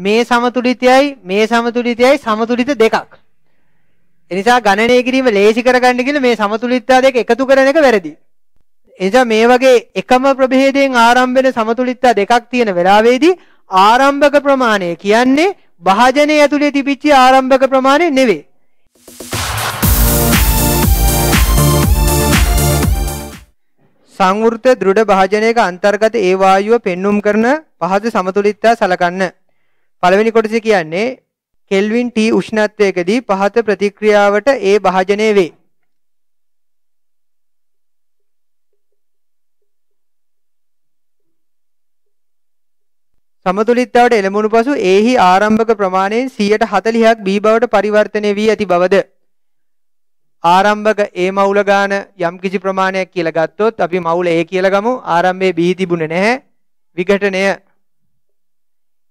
මේ සමතුලිතයයි මේ සමතුලිතයයි සමතුලිත දෙකක්. එනිසා ගණනය කිරීම ලේසි කරගන්න කියලා මේ සමතුලිතතා දෙක එකතු කරන එක වැරදි. එනිසා මේ වගේ එකම ප්‍රභේදයෙන් ආරම්භ වෙන සමතුලිතතා දෙකක් තියෙන වෙලාවේදී ආරම්භක ප්‍රමාණය කියන්නේ භාජනය ඇතුලේ තිබිච්ච ආරම්භක ප්‍රමාණය නෙවෙයි. සංවෘත දෘಢ භාජනයක අන්තර්ගත ඒ වායුව පෙන්눔 කරන පහත සමතුලිතතා සලකන්න. පළවෙනි කොටස කියන්නේ කෙල්වින් T උෂ්ණත්වයකදී පහත ප්‍රතික්‍රියාවට ඒ භාජනය වේ. සමතුලිතතාවට එළඹුණු පසු ඒහි ආරම්භක ප්‍රමාණයෙන් 140ක් B බවට පරිවර්තනය වී ඇති බවද? ආරම්භක ඒ මවුල ගාන යම් කිසි ප්‍රමාණයක් කියලා ගත්තොත් අපි මවුල A කියලා ගමු. ආරම්භයේ B තිබුණේ නැහැ. විඝටනය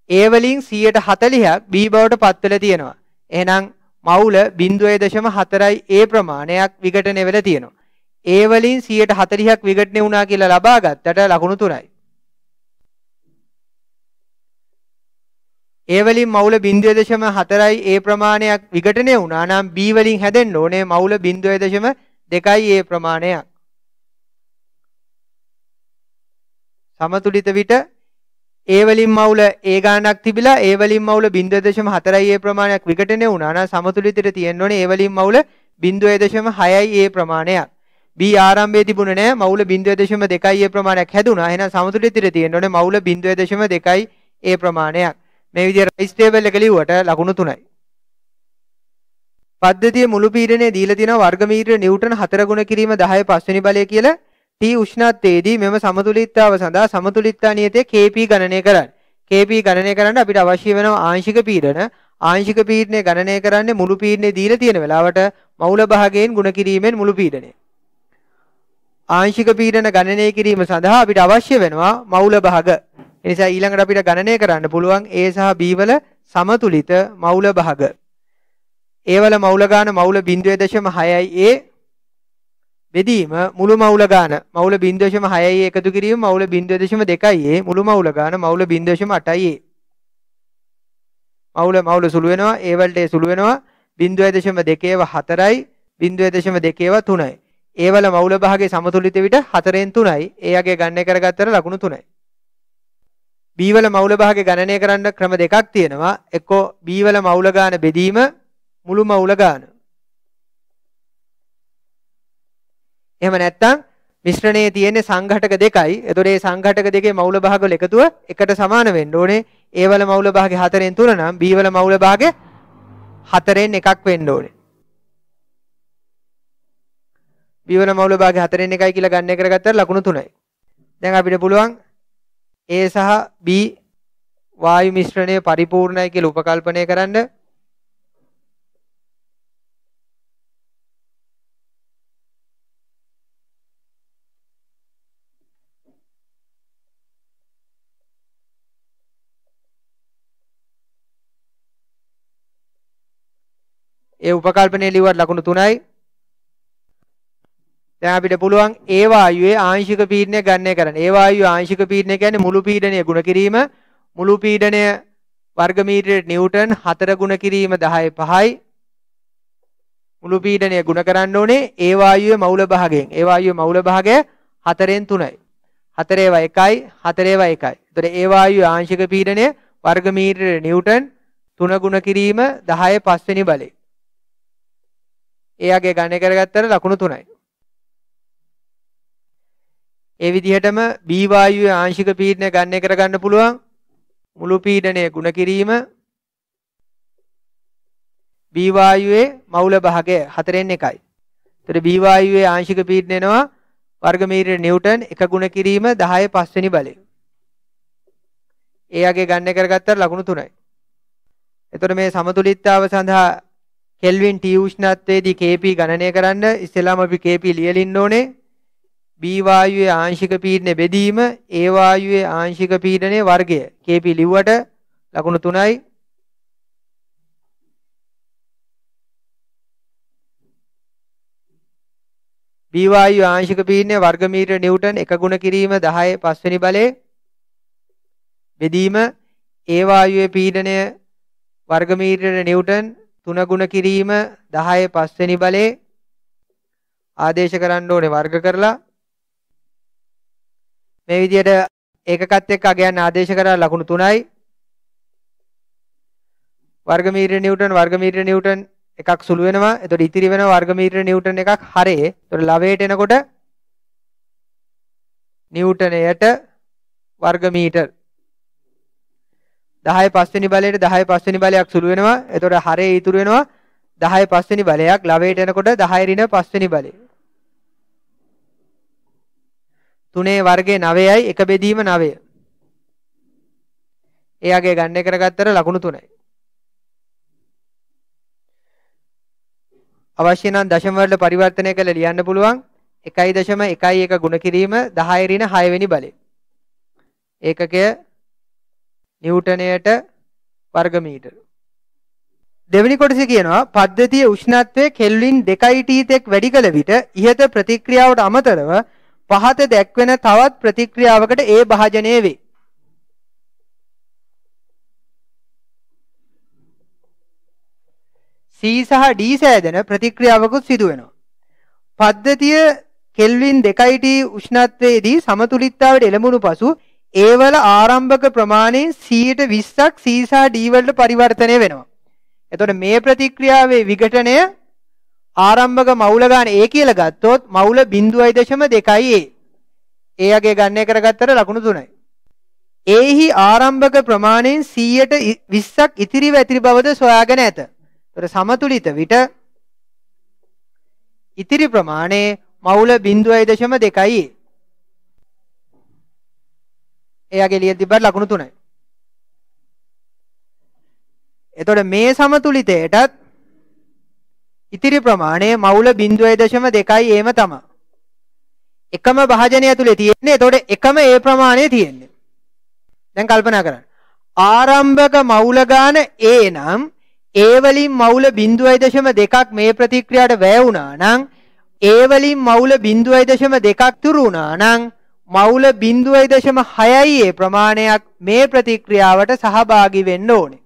ඒ වලින් 140ක් B බවට පත් වෙලා තියෙනවා. එහෙනම් මවුල 0.4යි A ප්‍රමාණයක් විඝටනය වෙලා තියෙනවා. ඒ වලින් 140ක් විඝටනය වුණා කියලා ලබා ගත්තට ලකුණු 3යි ඒ වලින් මවුල 0.4යි ඒ ප්‍රමාණයක් විඝටනය වුණා නම් B වලින් හැදෙන්න ඕනේ මවුල 0.2යි ඒ ප්‍රමාණයක්. සමතුලිත විට ඒ වලින් මවුල ඒ ගාණක් තිබිලා ඒ වලින් මවුල 0.4යි ඒ ප්‍රමාණයක් විඝටනය වුණා නම් සමතුලිතට තියෙන්න ඕනේ ඒ වලින් මවුල 0.6යි ඒ ප්‍රමාණයක්. B ආරම්භයේ තිබුණේ නැහැ මවුල 0.2යි ඒ ප්‍රමාණයක් හැදුනා. එහෙනම් සමතුලිතට තියෙන්න ඕනේ මවුල 0.2යි ඒ ප්‍රමාණයක්. මේ විදිහට රයිස් ටේබල් එක ලිව්වට ලකුණු 3යි. පද්ධතිය මුළු පීඩනයේ දීලා තියෙනවා වර්ගමීටර නිව්ටන් 4 ගුණ කිරීම 10 පස්වෙනි බලය කියලා T උෂ්ණත්වයේදී මෙම සමතුලිතතාව සඳහා සමතුලිතතා නියතය Kp ගණනය කරන්න. Kp ගණනය කරන්න අපිට අවශ්‍ය වෙනවා ආංශික පීඩන. ආංශික පීඩනය ගණනය කරන්නේ මුළු පීඩනයේ දීලා තියෙන වෙලාවට මවුල භාගයෙන් ගුණ කිරීමෙන් මුළු පීඩනය. ආංශික පීඩන ගණනය කිරීම සඳහා අපිට අවශ්‍ය වෙනවා මවුල භාග. එනිසා ඊළඟට අපිට ගණනය කරන්න පුළුවන් A සහ B වල සමතුලිත මවුල භාග. A වල මවුල ගාන මවුල 0.6යි A බෙදීම මුළු මවුල ගාන මවුල 0.6යි එකතු කිරීම මවුල 0.2යි A මුළු මවුල ගාන මවුල 0.8යි A. මවුල මවුල සුළු වෙනවා A වලට සුළු වෙනවා 0.2ව 4යි 0.2ව 3යි. ඒ වල මවුල භාගයේ සමතුලිත විට 4ෙන් 3යි. ඒ යගේ ගණනය කරගත්තට ලකුණු 3යි. B වල මවුල භාගය ගණනය කරන්න ක්‍රම දෙකක් තියෙනවා. එක්කෝ B වල මවුල ගාන බෙදීම මුළු මවුල ගාන. එහෙම නැත්නම් මිශ්‍රණයේ තියෙන සංඝටක දෙකයි. එතකොට මේ සංඝටක දෙකේ මවුල භාග වල එකතුව එකට සමාන වෙන්න ඕනේ. A වල මවුල භාගය 4ෙන් 3 නම් B වල මවුල භාගය 4ෙන් එකක් වෙන්න ඕනේ. B වල මවුල භාගය 4ෙන් එකයි කියලා ගණනය කරගත්තාම ලකුණු 3යි. දැන් අපිට පුළුවන් A සහ B වායු මිශ්‍රණය පරිපූර්ණයි කියලා උපකල්පනය කරන්න ඒ උපකල්පනයේ ලිව්වට ලකුණු 3යි දැන් අපිට පුළුවන් ඒ වායුවේ ආංශික පීඩනය ගණනය කරන්න. ඒ වායුවේ ආංශික පීඩනය කියන්නේ මුළු පීඩනය ගුණ කිරීම මුළු පීඩනය වර්ග මීටරයට නිව්ටන් 4 ගුණ කිරීම 10 5යි. මුළු පීඩනය ගුණ කරන්න ඕනේ ඒ වායුවේ මවුල භාගයෙන්. ඒ වායුවේ මවුල භාගය 4ෙන් 3යි. 4 ඒවා 1යි 4 ඒවා 1යි. ඒතර ඒ වායුවේ ආංශික පීඩනය වර්ග මීටරයට නිව්ටන් 3 ගුණ කිරීම 10 5 වෙනි බලය. එයාගේ ගණනය කරගත්තට ලකුණු 3යි. ඒ විදිහටම B වායුවේ ආංශික පීඩනය ගණනය කරගන්න පුළුවන් මුළු පීඩනය ගුණ කිරීම B වායුවේ මවුල භාගය 4න් 1යි. ඒතර B වායුවේ ආංශික පීඩනය එනවා වර්ගමීටර නිව්ටන් 1 ගුණ කිරීම 10 5 වෙනි බලය. ඒ යගේ ගණනය කරගත්තාට ලකුණු 3යි. එතකොට මේ සමතුලිතතාව සඳහා කෙල්වින් T උෂ්ණත්වයේදී Kp ගණනය කරන්න ඉස්සෙල්ලාම අපි Kp ලියලින්න ඕනේ. B වායුවේ ආංශික පීඩනය බෙදීම A වායුවේ ආංශික පීඩනයේ වර්ගය. Kp ලිව්වට ලකුණු 3යි B වායුවේ ආංශික පීඩනය වර්ග මීටර නිව්ටන් 1 ගුණ කිරීම 10 5 වෙනි බලයේ බෙදීම. ඒ වායුවේ පීඩනය වර්ගමීටරයට නිව්ටන් 3 ගුණ කිරීම 10 පස්වෙනි බලේ ආදේශ කරන්න ඕනේ වර්ග කරලා මේ විදිහට ඒකකත් එක්ක අගයන් ආදේශ කරලා ලකුණු 3යි වර්ගමීටර නිව්ටන් වර්ගමීටර නිව්ටන් එකක් සුළු වෙනවා. එතකොට ඉතිරි වෙන වර්ගමීටර නිව්ටන් එකක් හරේ. එතකොට ලවයට එනකොට නිව්ටනයට වර්ගමීටර් 10 පස්වෙනි බලයට 10 පස්වෙනි බලයක් සුළු වෙනවා. එතකොට හරේ ඉතුරු වෙනවා 10 පස්වෙනි බලයක්. ලවයට එනකොට 10 ඍණ පස්වෙනි බලය. තුනේ වර්ගයේ 9යි එක බෙදීම 9. එයාගේ ගන්න කරගත්තට ලකුණු 3යි. අවශ්‍ය නම් දශම වලට පරිවර්තනය කළ ලියන්න පුළුවන් 1.11 ගුණ කිරීම 10 ඍණ 6 වෙනි බලය. ඒකකය නිව්ටනයට වර්ග මීටර. දෙවෙනි කොටසේ කියනවා පද්ධතියේ උෂ්ණත්වය කෙල්වින් 2T තෙක් වැඩි කළ විට ඉහත ප්‍රතික්‍රියාවට අමතරව පහත දැක්වෙන තවත් ප්‍රතික්‍රියාවකට ඒ භාජනය වේ. C සහ D සෑදෙන ප්‍රතික්‍රියාවකුත් සිදු වෙනවා. පද්ධතිය කෙල්වින් 2T උෂ්ණත්වයේදී සමතුලිතතාවයට එළඹුණු පසු ඒවල ආරම්භක ප්‍රමාණයෙන් 120ක් C සහ D වලට පරිවර්තනය වෙනවා. එතකොට මේ ප්‍රතික්‍රියාවේ විඝටනය ආරම්භක මවුල ගන්න A කියලා ගත්තොත් මවුල 0.2යි A. ඒ යගේ ගණනය කරගත්තට ලකුණු 3යි. ඒහි ආරම්භක ප්‍රමාණයෙන් 100ට 20ක් ඉතිරිව ඇතිරි බවද සොයාගෙන ඇත. ඒතර සමතුලිත විට ඉතිරි ප්‍රමාණය මවුල 0.2යි. එයාගේ ලිය තිබ්බට ලකුණු 3යි. එතකොට මේ සමතුලිතයටත් ඉතිරි ප්‍රමාණය මවුල 0.2යි ඒම තමයි. එකම භාජනය ඇතුලේ තියෙන්නේ. එතකොට එකම ඒ ප්‍රමාණය තියෙන්නේ. දැන් කල්පනා කරන්න. ආරම්භක මවුල ගාන A නම් ඒ වලින් මවුල 0.2ක් මේ ප්‍රතික්‍රියාවට වැය වුණා නම් ඒ වලින් මවුල 0.2ක් තුරු වුණා නම් මවුල 0.6යි ඒ ප්‍රමාණයක් මේ ප්‍රතික්‍රියාවට සහභාගී වෙන්න ඕනේ.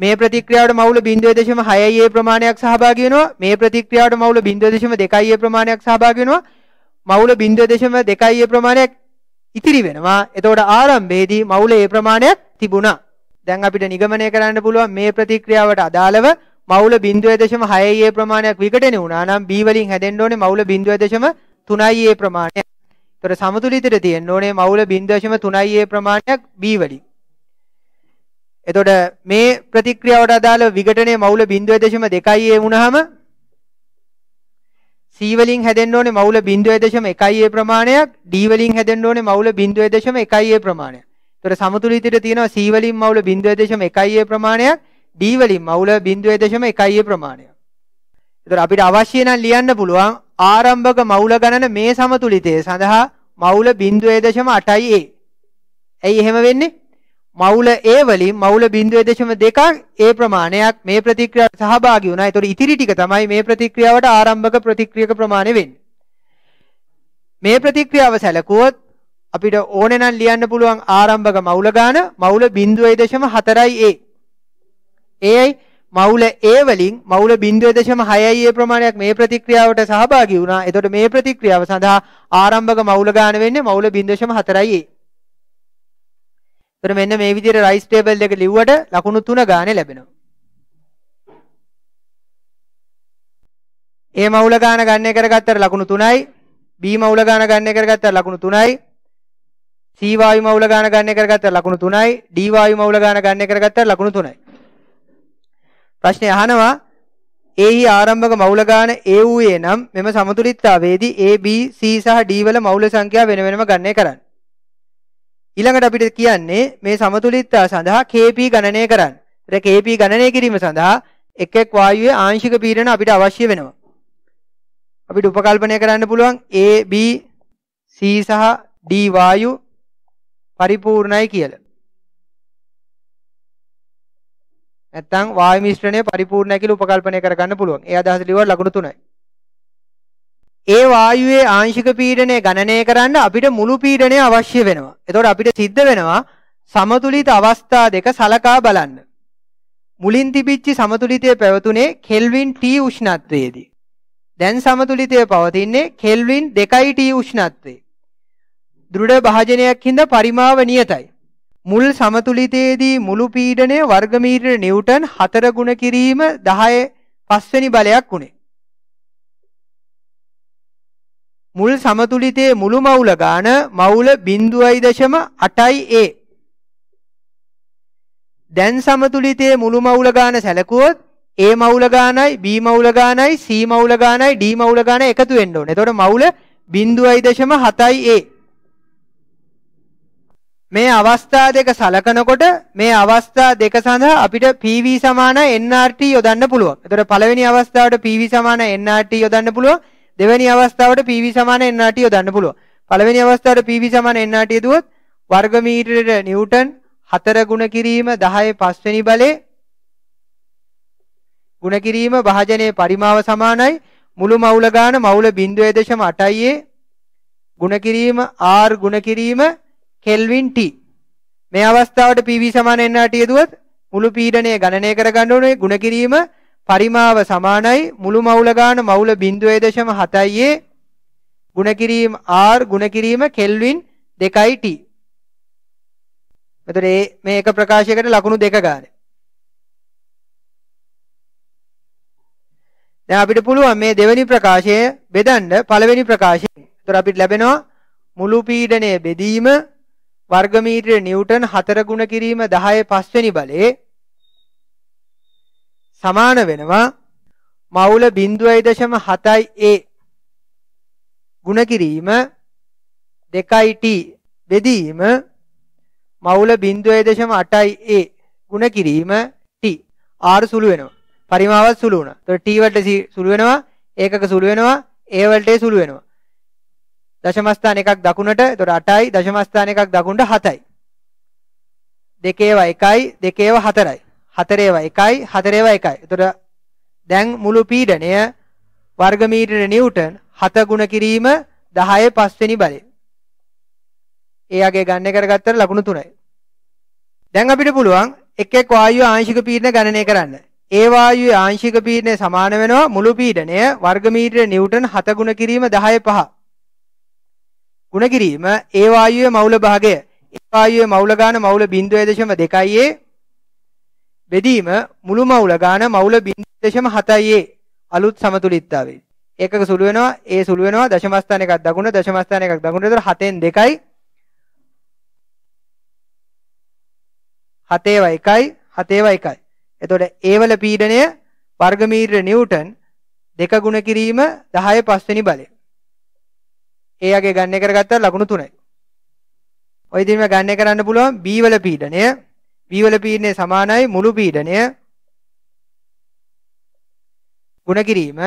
මේ ප්‍රතික්‍රියාවට මවුල 0.6යි ඒ ප්‍රමාණයක් සහභාගී වෙනවා. මේ ප්‍රතික්‍රියාවට මවුල 0.2යි ඒ ප්‍රමාණයක් සහභාගී වෙනවා. මවුල 0.2යි ඒ ප්‍රමාණයක් ඉතිරි වෙනවා. එතකොට ආරම්භයේදී මවුල ඒ ප්‍රමාණයක් තිබුණා. දැන් අපිට නිගමනය කරන්න පුළුවන් මේ ප්‍රතික්‍රියාවට අදාළව මවුල 0.6 ඒ ප්‍රමාණයක් විකටනේ වුණා නම් B වලින් හැදෙන්න ඕනේ මවුල 0.3 ඒ ප්‍රමාණයක්. ඒතර සමතුලිතට තියෙන්න ඕනේ මවුල 0.3 ඒ ප්‍රමාණයක් B වලින්. එතකොට මේ ප්‍රතික්‍රියාවට අදාළ විඝටනයේ මවුල 0.2 ඒ වුණාම C වලින් හැදෙන්න ඕනේ මවුල 0.1 ඒ ප්‍රමාණයක් D වලින් හැදෙන්න ඕනේ මවුල 0.1 ඒ ප්‍රමාණයක්. ඒතර සමතුලිතයට තියෙනවා C වලින් මවුල 0.1 ඒ ප්‍රමාණයක් D වලින් මවුල 0.1 ඒ ප්‍රමාණයක්. ඒතර අපිට අවශ්‍ය නම් ලියන්න පුළුවන් ආරම්භක මවුල ගණන මේ සමතුලිතය සඳහා මවුල 0.8යි A. ඇයි එහෙම වෙන්නේ? මවුල A වලින් මවුල 0.2ක් ඒ ප්‍රමාණයක් මේ ප්‍රතික්‍රියාවට සහභාගී වුණා. ඒතකොට ඉතිරි ටික තමයි මේ ප්‍රතික්‍රියාවට ආරම්භක ප්‍රතික්‍රියක ප්‍රමාණය වෙන්නේ. මේ ප්‍රතික්‍රියාව සැලකුවොත් අපිට ඕනේ නම් ලියන්න පුළුවන් ආරම්භක මවුල ගාන මවුල 0.4යි A. ඒයි මවුල A වලින් මවුල 0.6යි ඒ ප්‍රමාණයක් මේ ප්‍රතික්‍රියාවට සහභාගී වුණා. එතකොට මේ ප්‍රතික්‍රියාව සඳහා ආරම්භක මවුල ගාන වෙන්නේ මවුල 0.4යි A. එතන මෙන්න මේ විදිහට රයිස් ටේබල් එක ලිව්වට ලකුණු 3 ගානේ ලැබෙනවා. A මවුල ගාන ගණනය කරගත්තට ලකුණු 3යි. B මවුල ගාන ගණනය කරගත්තට ලකුණු 3යි. C වායු මවුල ගාන ගණනය කරගත්තට ලකුණු 3යි. D වායු මවුල ගාන ගණනය කරගත්තට ලකුණු 3යි. ප්‍රශ්නේ අහනවා එහි ආරම්භක මවුල ගාන A වූයේ නම් මෙම සමතුලිතතාවයේදී A B C සහ D වල මවුල සංඛ්‍යාව වෙන වෙනම ගණනය කරන්න. ඊළඟට අපිට කියන්නේ මේ සමතුලිතතාව සඳහා KP ගණනය කරන්න. ඒත් KP ගණනය කිරීම සඳහා එක් එක් වායුවේ ආංශික පීඩන අපිට අවශ්‍ය වෙනවා. අපිට උපකල්පනය කරන්න පුළුවන් A B C සහ D වායු පරිපූර්ණයි කියලා. නැත්තම් වායු මිශ්‍රණය පරිපූර්ණයි කියලා උපකල්පනය කරගන්න පුළුවන්. ඒ අදහස ලියුවා ලකුණු 3යි. ඒ වායුවේ ආංශික පීඩනය ගණනය කරන්න අපිට මුළු පීඩනය අවශ්‍ය වෙනවා. එතකොට අපිට සිද්ධ වෙනවා සමතුලිත අවස්ථා දෙක සලකා බලන්න. මුලින් තිබිච්ච සමතුලිතය පැවතුනේ කෙල්වින් T උෂ්ණත්වයේදී. දැන් සමතුලිතය පවතින්නේ කෙල්වින් 2T උෂ්ණත්වයේ. දෘಢ භාජනයක් හින්දා පරිමාව නියතයි. මුල් සමතුලිතයේදී මුළු පීඩනය වර්ගමීටර නිව්ටන් 4 ගුණ කිරීම 10 පස්වෙනි බලයක් උනේ. මුල් සමතුලිතයේ මුළු මවුල ගාන මවුල 0.8යි a. දැන් සමතුලිතයේ මුළු මවුල ගාන සැලකුවොත් A මවුල ගානයි B මවුල ගානයි C මවුල ගානයි D මවුල ගාන එකතු වෙන්න ඕනේ. එතකොට මවුල 0.7යි a. මේ අවස්ථා දෙක සලකනකොට මේ අවස්ථා දෙක සඳහා අපිට PV සමාන nRT යොදන්න පුළුවන්. එතකොට පළවෙනි අවස්ථාවට PV සමාන nRT යොදන්න පුළුවන්. දෙවෙනි අවස්ථාවට PV සමාන nRT යොදන්න පුළුවන්. පළවෙනි අවස්ථාවට PV සමාන nRT යදුවොත් වර්ග මීටරයට නිව්ටන් 4 ගුණ කිරීම 10 පස්වෙනි බලේ ගුණ කිරීම භාජනයේ පරිමාව සමානයි මුළු මවුල ගාන මවුල 0.8යි ගුණ කිරීම R ගුණ කිරීම කෙල්වින් T මේ අවස්ථාවට PV සමාන nRT යදුවොත් මුළු පීඩනය ගණනය කරගන්න ඕනේ ගුණ කිරීම පරිමාව සමානයි මුළු මවුල ගාන මවුල 0.7යි ගුණ කිරීම R ගුණ කිරීම කෙල්වින් 2යි T. එතකොට මේ එක ප්‍රකාශයකට ලකුණු දෙක ගන්න. දැන් අපිට පුළුවන් මේ දෙවෙනි ප්‍රකාශය බෙදන්න පළවෙනි ප්‍රකාශයෙන්. එතකොට අපිට ලැබෙනවා මුළු පීඩනය බෙදීම වර්ග මීටර නිව්ටන් 4 ගුණ කිරීම 10 පස්වෙනි බලයේ සමාන වෙනවා මවුල 0.7යි a ගුණ කිරීම 2යි t බෙදීම මවුල 0.8යි a ගුණ කිරීම t r සුළු වෙනවා පරිමාවත් සුළු වුණා. ඒතකොට t වලට සුළු වෙනවා ඒකක සුළු වෙනවා a වලට සුළු වෙනවා. දශම ස්ථාන එකක් දකුණට ඒතකොට 8යි දශම ස්ථාන එකක් දකුණට 7යි. දෙකේව 1යි දෙකේව 4යි. 4 ඒවා 1යි 4 ඒවා 1යි. එතකොට දැන් මුළු පීඩනය වර්ග මීටර නිව්ටන් 7 ගුණ කිරීම 10 පස්වෙනි බලය. ඒ යගේ ගන්න කරගත්තට ලකුණු 3යි. දැන් අපිට පුළුවන් එක් එක් වායුවේ ආංශික පීඩන ගණනය කරන්න. ඒ වායුවේ ආංශික පීඩනය සමාන වෙනවා මුළු පීඩනය වර්ග මීටර නිව්ටන් 7 ගුණ කිරීම 10 5. ගුණ කිරීම ඒ වායුවේ මවුල භාගය. ඒ වායුවේ මවුල ගාන මවුල 0.2යි බෙදීම මුළු මවුල ගාන මවුල 0.7යි අලුත් සමතුලිතතාවය. ඒකක සුළු වෙනවා ඒ සුළු වෙනවා දශම ස්ථාන එකක් දකුණ දශම ස්ථාන එකක් දකුණ ඒතර 7න් 2යි 7 ඒවා 1යි 7 ඒවා 1යි. එතකොට ඒ වල පීඩනය වර්ගමීටර නිව්ටන් දෙක ගුණ කිරීම 10 පස්වෙනි බලය. ඒ යගේ ගන්න කරගත්තා ලකුණු 3යි. ඔය ඉදින්ම ගන්න කරන්න පුළුවන් B වල පීඩනය V වල පීඩනය සමානයි මුළු පීඩනය. ගුණ කිරීම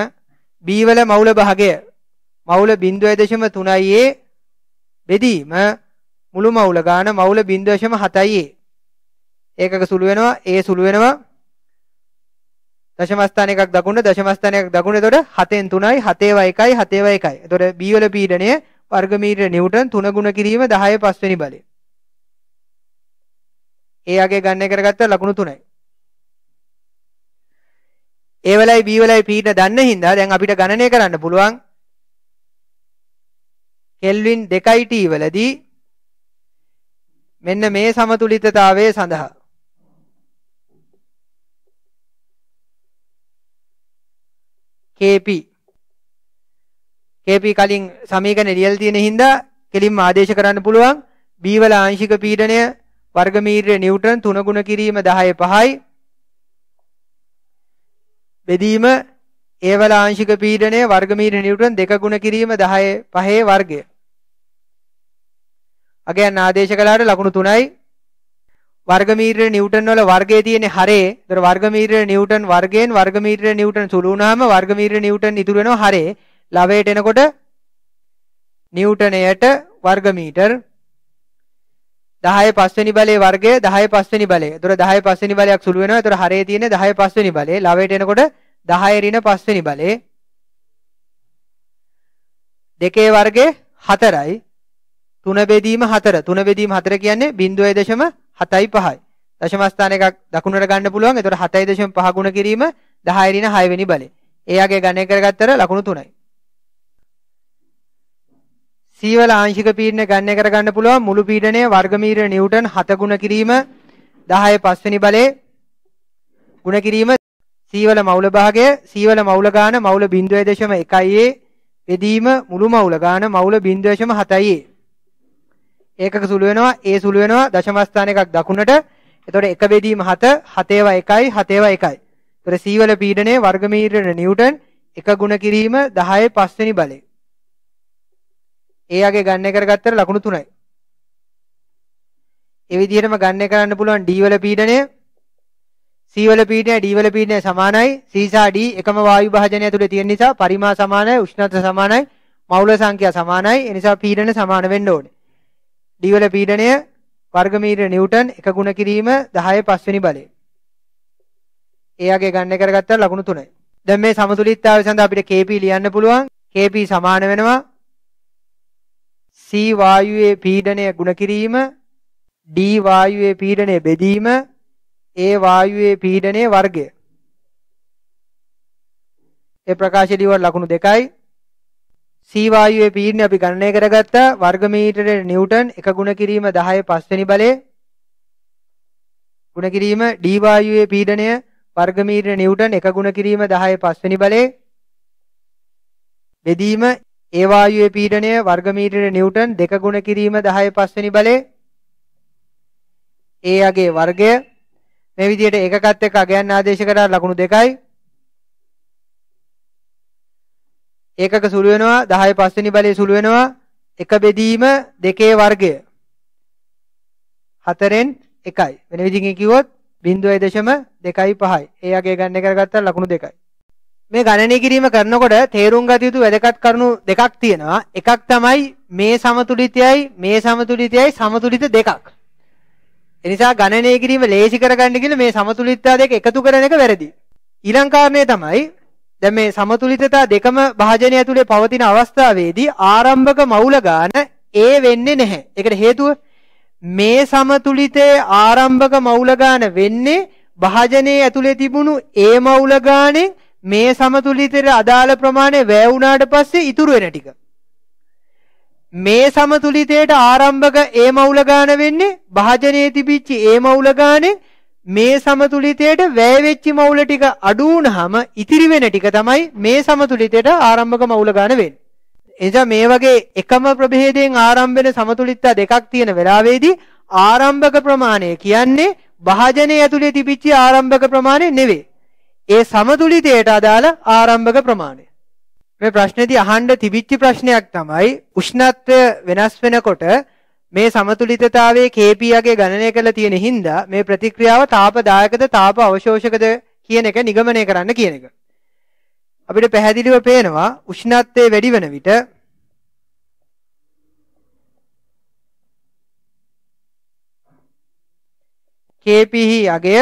B වල මවුල භාගය මවුල 0.3යි බෙදීම මුළු මවුල ගාන මවුල 0.7යි ඒකක සුළු වෙනවා ඒ සුළු වෙනවා. දශම ස්ථාන එකක් දකුණ දශම ස්ථාන එකක් දකුණ එතකොට 7න් 3යි 7 ව 1යි 7 ව 1යි එතකොට B වල පීඩනය වර්ග මීටර නිව්ටන් 3 ගුණ කිරීම 10 පස්වෙනි බලය. ඒ අගේ ගන්න කරගත්ත ලකුණු තුනයි. ඒ වෙලයි B වෙලයි P ට දන්න හින්දා දැන් අපිට ගණනය කරන්න පුළුවන්. කෙල්වින් 2යි T වලදී මෙන්න මේ සමතුලිතතාවය සඳහා. KP KP කලින් සමීකරණ ලියලා තියෙන හින්දා කෙලින්ම ආදේශ කරන්න පුළුවන්. B වල ආංශික පීඩනය වර්ගමීටර නිව්ටන් 3 ගුණ කිරීම 10 5යි බෙදීම ඒ වල ආංශික පීඩනය වර්ගමීටර නිව්ටන් 2 ගුණ කිරීම 10 5 වර්ගය. අගයන් ආදේශ කළාට ලකුණු 3යි වර්ගමීටර නිව්ටන් වල වර්ගයේ තියෙන හරේ ඒතර වර්ගමීටර නිව්ටන් වර්ගයෙන් වර්ගමීටර නිව්ටන් සුළු වුණාම වර්ගමීටර නිව්ටන් ඉතුරු වෙනවා හරේ ලවයට එනකොට නිව්ටනයට වර්ගමීටර 10 පස්වෙනි බලයේ වර්ගය 10 පස්වෙනි බලය. ඒතර 10 පස්වෙනි බලයක් සුළු වෙනවා. ඒතර හරේ තියෙන්නේ 10 පස්වෙනි බලය. ලවයට එනකොට 10 ඍණ පස්වෙනි බලය. දෙකේ වර්ගය 4යි. 3 බෙදීම 4. 3 බෙදීම 4 කියන්නේ 0.75යි. දශම ස්ථාන එකක් දකුණට ගන්න පුළුවන්. එතකොට 7.5 ගුණ කිරීම 10 ඍණ 6 වෙනි බලය. ඒ යගේ ගණනය කරගත්තර ලකුණු 3යි. C වල ආංශික පීඩනය ගණනය කරගන්න පුළුවන් මුළු පීඩනය වර්ගමීටර නිව්ටන් 7 ගුණ කිරීම 10 5 වෙනි බලයේ ගුණ කිරීම C වල මවුල භාගය C වල මවුල ගාන මවුල 0.1a බෙදීම මුළු මවුල ගාන මවුල 0.7a ඒකක සුළු වෙනවා a සුළු වෙනවා දශම ස්ථාන එකක් දකුණට. එතකොට එක බෙදීම 7 7 ඒවා 1යි 7 ඒවා 1යි ඒතර C වල පීඩනය වර්ගමීටර නිව්ටන් එක ගුණ කිරීම 10 5 වෙනි බලය. ඒ යගේ ගණනය කරගත්තට ලකුණු 3යි ඒ විදිහටම ගණනය කරන්න පුළුවන් D වල පීඩනය. C වල පීඩනය D වල පීඩනය සමානයි. C සහ D එකම වායු භාජනය තුල තියෙන නිසා පරිමා සමානයි උෂ්ණත්ව සමානයි මවුල සංඛ්‍යා සමානයි. ඒ නිසා පීඩන සමාන වෙන්න ඕනේ. D වල පීඩනය වර්ගමීටර නිව්ටන් එක ගුණ කිරීම 10 5 වෙනි බලය ඒ යගේ ගණනය කරගත්තා ලකුණු 3යි දැන් මේ සමතුලිතතාවය සඳහා අපිට KP ලියන්න පුළුවන් KP සමාන වෙනවා C වායුවේ පීඩනය ගුණ කිරීම D වායුවේ පීඩනය බෙදීම ඒ වායුවේ පීඩනයේ වර්ගය. ඒ ප්‍රකාශය ලියවල ලකුණු දෙකයි. C වායුවේ පීඩනය අපි ගණනය කරගත්තා. වර්ග මීටරේ නිව්ටන් එක ගුණ කිරීම 10 5 වෙනි බලයේ. ගුණ කිරීම D වායුවේ පීඩනය. වර්ග මීටර නිව්ටන් එක ගුණ කිරීම 10 5 වෙනි බලයේ. බෙදීම ඒ වායුවේ පීඩනය. වර්ග මීටර නිව්ටන් දෙක ගුණ කිරීම 10 5 වෙනි බලයේ. ඒ යගේ වර්ගය. මේ විදිහට එකකත් එක්ක අගයන් ආදේශ කරලා ලකුණු දෙකයි. ඒකක සුළු වෙනවා 10 පස්වෙනි බලයේ සුළු වෙනවා එක බෙදීම දෙකේ වර්ගය. හතරෙන් එකයි. වෙන විදිහකින් කිව්වොත් 0.25යි. ඒ යගේ ගණනය කරගත්තා ලකුණු දෙකයි. මේ ගණනය කිරීම කරනකොට තේරුම් ගත යුතු වැදගත් කරුණු දෙකක් තියෙනවා. එකක් තමයි මේ සමතුලිතයයි මේ සමතුලිතයයි සමතුලිත දෙකක්. එනිසා ගණනය කිරීම ලේසි කරගන්න කියලා මේ සමතුලිතතා දෙක එකතු කරන එක වැරදි. ඊළඟ කාරණේ තමයි දැන් මේ සමතුලිතතා දෙකම භාජනය ඇතුලේ පවතින අවස්ථාවේදී ආරම්භක මවුල ගාන ඒ වෙන්නේ නැහැ. ඒකට හේතුව මේ සමතුලිතයේ ආරම්භක මවුල ගාන වෙන්නේ භාජනයේ ඇතුලේ තිබුණු ඒ මවුල ගානේ මේ සමතුලිතයට අදාළ ප්‍රමාණය වැය වුණාට පස්සේ ඉතුරු වෙන ටික. මේ සමතුලිතයට ආරම්භක ඒ මවුල ගාන වෙන්නේ භාජනයේ තිබිච්ච ඒ මවුල ගානේ මේ සමතුලිතයට වැය වෙච්ච මවුල ටික අඩු වුනහම ඉතිරි වෙන ටික තමයි මේ සමතුලිතයට ආරම්භක මවුල ගාන වෙන්නේ. එනිසා මේ වගේ එකම ප්‍රභේදයෙන් ආරම්භ වෙන සමතුලිතතා දෙකක් තියෙන වෙලාවේදී ආරම්භක ප්‍රමාණය කියන්නේ භාජනයේ ඇතුලේ තිබිච්ච ආරම්භක ප්‍රමාණය නෙවෙයි. ඒ සමතුලිතයට අදාළ ආරම්භක ප්‍රමාණය. මේ ප්‍රශ්නේදී අහන්න තිබිච්ච ප්‍රශ්නයක් තමයි උෂ්ණත්වය වෙනස් වෙනකොට මේ සමතුලිතතාවයේ KP යගේ ගණනය කරලා තියෙන හින්දා මේ ප්‍රතික්‍රියාව තාපදායකද තාප අවශෝෂකද කියන එක නිගමනය කරන්න කියන එක. අපිට පැහැදිලිව පේනවා උෂ්ණත්වය වැඩි වෙන විට KP යගය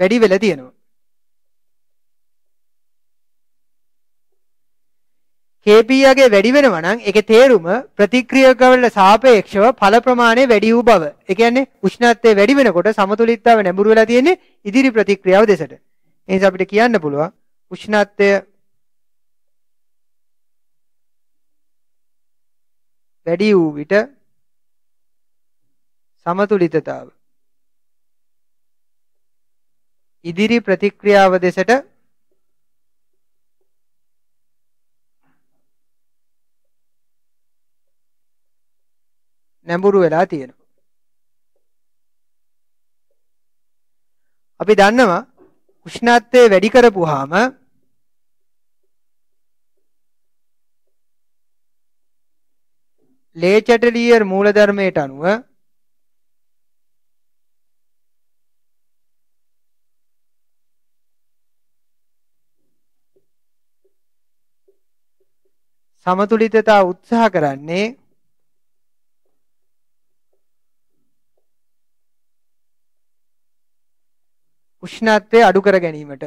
වැඩි වෙලා තියෙනවා. KPයගේ වැඩි වෙනවා නම් ඒකේ තේරුම ප්‍රතික්‍රියකවලට සාපේක්ෂව ඵල ප්‍රමාණය වැඩි වූ බව. ඒ කියන්නේ උෂ්ණත්වය වැඩි වෙනකොට සමතුලිතතාව නැඹුරු වෙලා තියෙන්නේ ඉදිරි ප්‍රතික්‍රියාව දෙසට. ඒ නිසා අපිට කියන්න පුළුවන් උෂ්ණත්වය වැඩි වූ විට සමතුලිතතාව ඉදිරි ප්‍රතික්‍රියාව දෙසට නැඹුරු වෙලා තියෙනවා. අපි දන්නවා උෂ්ණත්වය වැඩි කරපුවාම ලේචටලියර් මූලධර්මයට අනුව සමතුලිතතා උත්සාහ කරන්නේ උෂ්ණත්වය අඩු කර ගැනීමට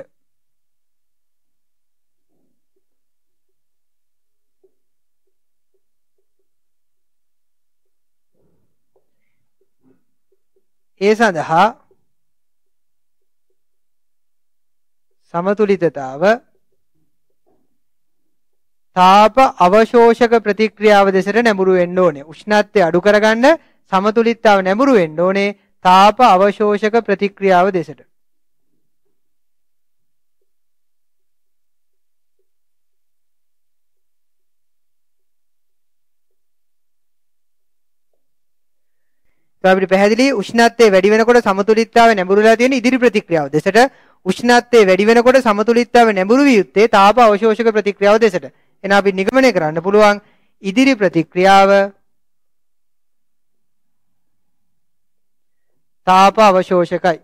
ඒ සඳහා සමතුලිතතාව තාප අවශෝෂක ප්‍රතික්‍රියාව දෙසට නැඹුරු වෙන්න ඕනේ. උෂ්ණත්වය අඩු කරගන්න සමතුලිතතාව නැඹුරු වෙන්න ඕනේ තාප අවශෝෂක ප්‍රතික්‍රියාව දෙසට. අපිට පැහැදිලි උෂ්ණත්වය වැඩි වෙනකොට සමතුලිතතාවය නැඹුරුලා තියෙන ඉදිරි ප්‍රතික්‍රියාව දෙසට උෂ්ණත්වය වැඩි වෙනකොට සමතුලිතතාවය නැඹුරු විය යුත්තේ තාප අවශෝෂක ප්‍රතික්‍රියාව දෙසට. එහෙනම් අපි නිගමනය කරන්න පුළුවන් ඉදිරි ප්‍රතික්‍රියාව තාප අවශෝෂකයි.